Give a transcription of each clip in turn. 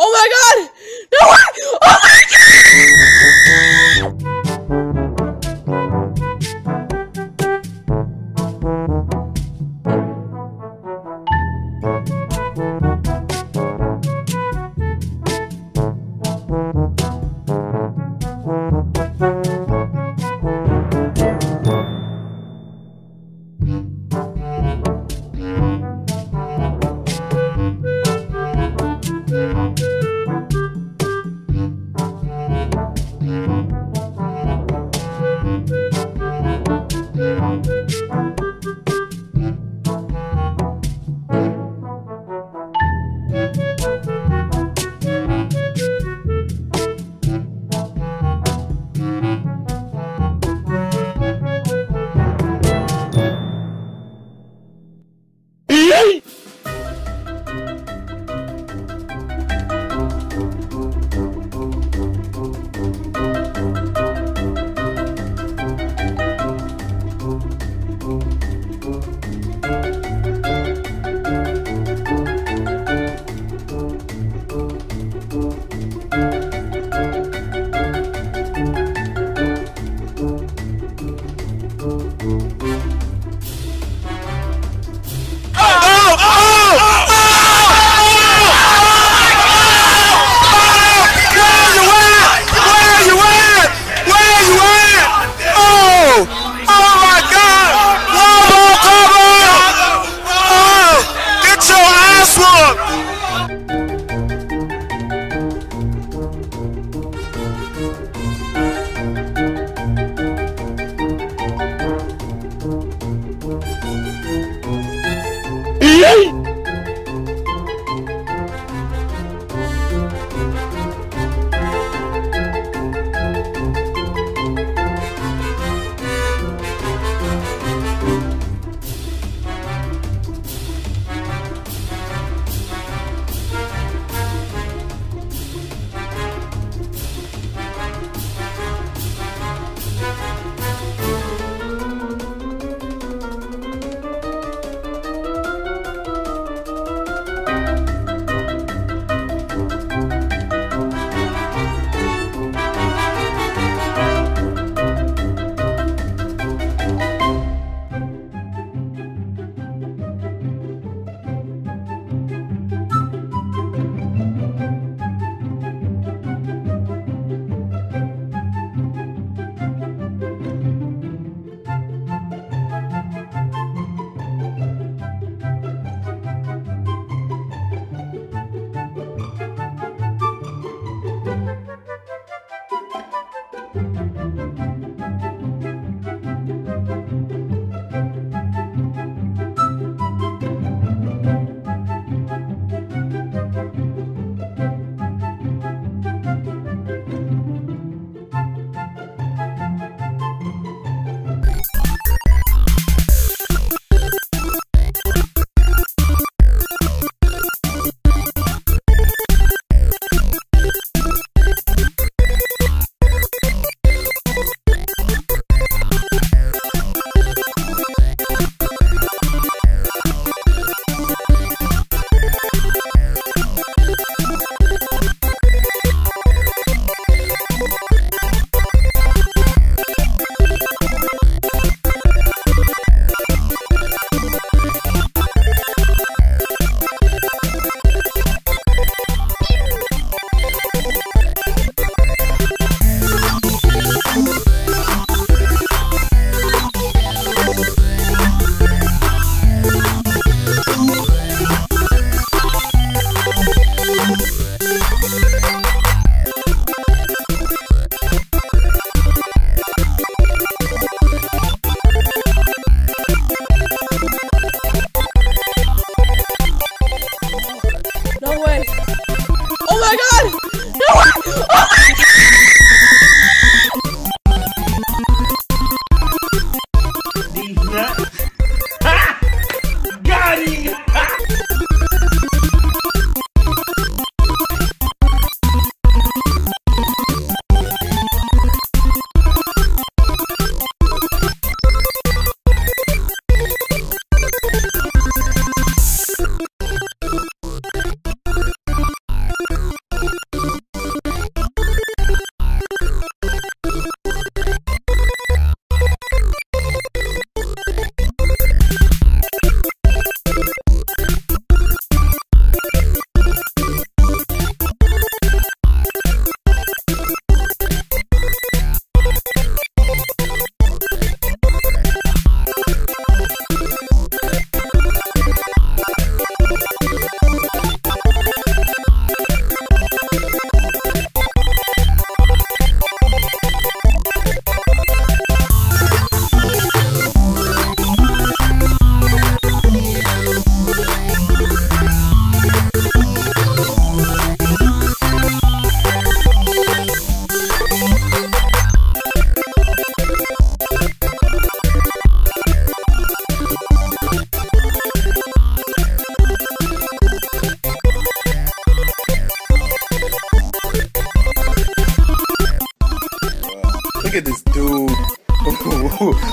Oh my god! No! Oh my god! Marinha!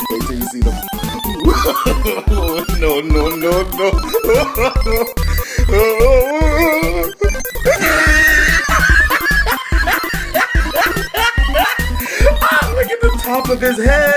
Wait till you see them. no, no, no, no. Ah, Look at the top of his head.